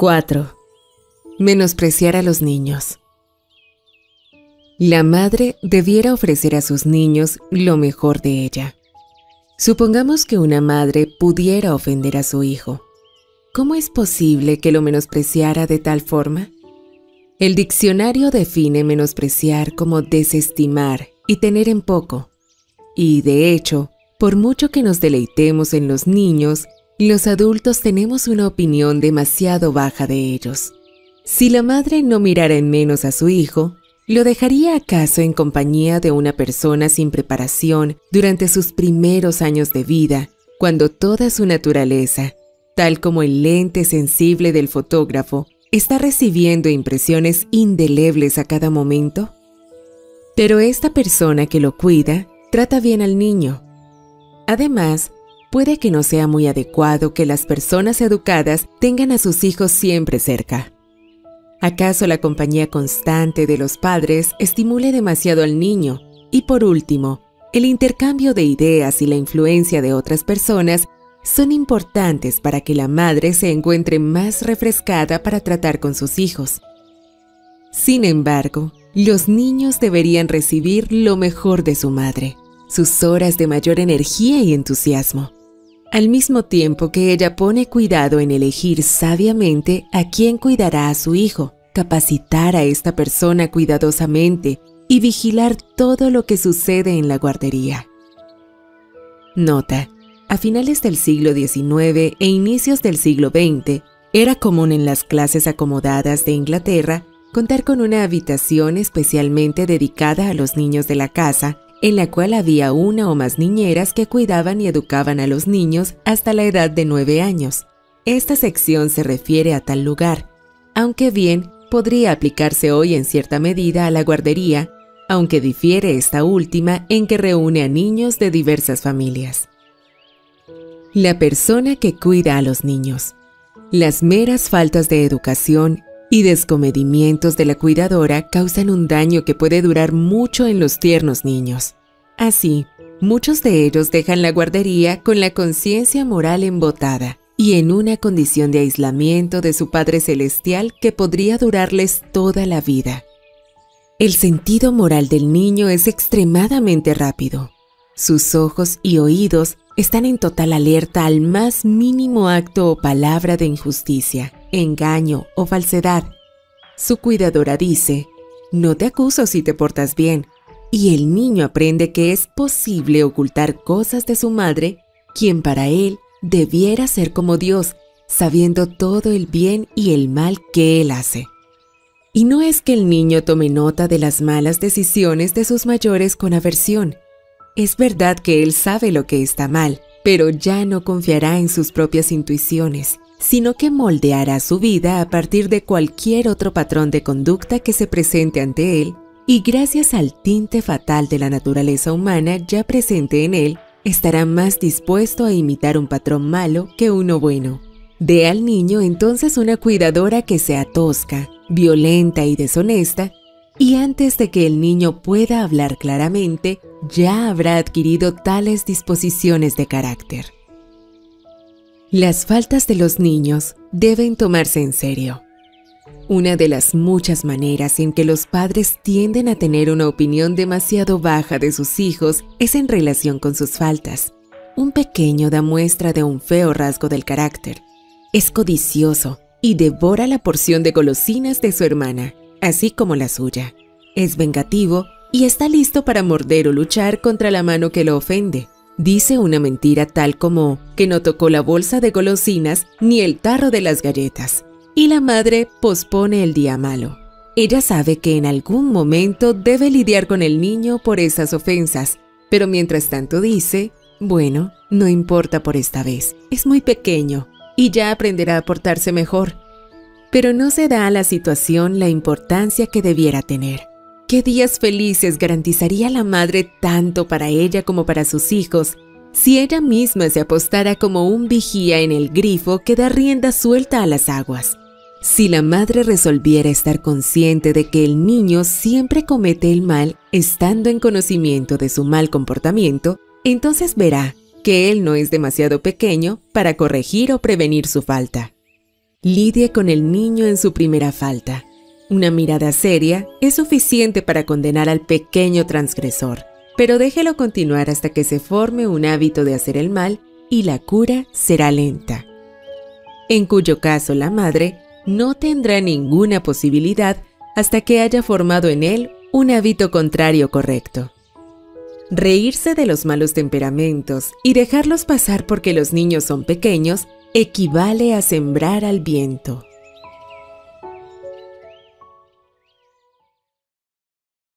4. Menospreciar a los niños. La madre debiera ofrecer a sus niños lo mejor de ella. Supongamos que una madre pudiera ofender a su hijo. ¿Cómo es posible que lo menospreciara de tal forma? El diccionario define menospreciar como desestimar y tener en poco. Y de hecho, por mucho que nos deleitemos en los niños, los adultos tenemos una opinión demasiado baja de ellos. Si la madre no mirara en menos a su hijo, ¿lo dejaría acaso en compañía de una persona sin preparación durante sus primeros años de vida, cuando toda su naturaleza, tal como el lente sensible del fotógrafo, está recibiendo impresiones indelebles a cada momento? Pero esta persona que lo cuida trata bien al niño. Además, puede que no sea muy adecuado que las personas educadas tengan a sus hijos siempre cerca. ¿Acaso la compañía constante de los padres estimule demasiado al niño? Y por último, el intercambio de ideas y la influencia de otras personas son importantes para que la madre se encuentre más refrescada para tratar con sus hijos. Sin embargo, los niños deberían recibir lo mejor de su madre, sus horas de mayor energía y entusiasmo, al mismo tiempo que ella pone cuidado en elegir sabiamente a quién cuidará a su hijo, capacitar a esta persona cuidadosamente y vigilar todo lo que sucede en la guardería. Nota. A finales del siglo XIX e inicios del siglo XX, era común en las clases acomodadas de Inglaterra contar con una habitación especialmente dedicada a los niños de la casa en la cual había una o más niñeras que cuidaban y educaban a los niños hasta la edad de nueve años. Esta sección se refiere a tal lugar, aunque bien podría aplicarse hoy en cierta medida a la guardería, aunque difiere esta última en que reúne a niños de diversas familias. La persona que cuida a los niños. Las meras faltas de educación y descomedimientos de la cuidadora causan un daño que puede durar mucho en los tiernos niños. Así, muchos de ellos dejan la guardería con la conciencia moral embotada y en una condición de aislamiento de su Padre Celestial que podría durarles toda la vida. El sentido moral del niño es extremadamente rápido. Sus ojos y oídos están en total alerta al más mínimo acto o palabra de injusticia, engaño o falsedad. Su cuidadora dice, no te acuso si te portas bien, y el niño aprende que es posible ocultar cosas de su madre, quien para él debiera ser como Dios, sabiendo todo el bien y el mal que él hace. Y no es que el niño tome nota de las malas decisiones de sus mayores con aversión, es verdad que él sabe lo que está mal, pero ya no confiará en sus propias intuiciones, sino que moldeará su vida a partir de cualquier otro patrón de conducta que se presente ante él, y gracias al tinte fatal de la naturaleza humana ya presente en él, estará más dispuesto a imitar un patrón malo que uno bueno. Dé al niño entonces una cuidadora que sea tosca, violenta y deshonesta, y antes de que el niño pueda hablar claramente, ya habrá adquirido tales disposiciones de carácter. Las faltas de los niños deben tomarse en serio. Una de las muchas maneras en que los padres tienden a tener una opinión demasiado baja de sus hijos es en relación con sus faltas. Un pequeño da muestra de un feo rasgo del carácter. Es codicioso y devora la porción de golosinas de su hermana, así como la suya. Es vengativo y está listo para morder o luchar contra la mano que lo ofende. Dice una mentira tal como que no tocó la bolsa de golosinas ni el tarro de las galletas. Y la madre pospone el día malo. Ella sabe que en algún momento debe lidiar con el niño por esas ofensas, pero mientras tanto dice, bueno, no importa por esta vez, es muy pequeño y ya aprenderá a portarse mejor. Pero no se da a la situación la importancia que debiera tener. ¿Qué días felices garantizaría la madre tanto para ella como para sus hijos si ella misma se apostara como un vigía en el grifo que da rienda suelta a las aguas? Si la madre resolviera estar consciente de que el niño siempre comete el mal estando en conocimiento de su mal comportamiento, entonces verá que él no es demasiado pequeño para corregir o prevenir su falta. lidie con el niño en su primera falta. Una mirada seria es suficiente para condenar al pequeño transgresor, pero déjelo continuar hasta que se forme un hábito de hacer el mal y la cura será lenta. En cuyo caso la madre no tendrá ninguna posibilidad hasta que haya formado en él un hábito contrario correcto. Reírse de los malos temperamentos y dejarlos pasar porque los niños son pequeños equivale a sembrar al viento.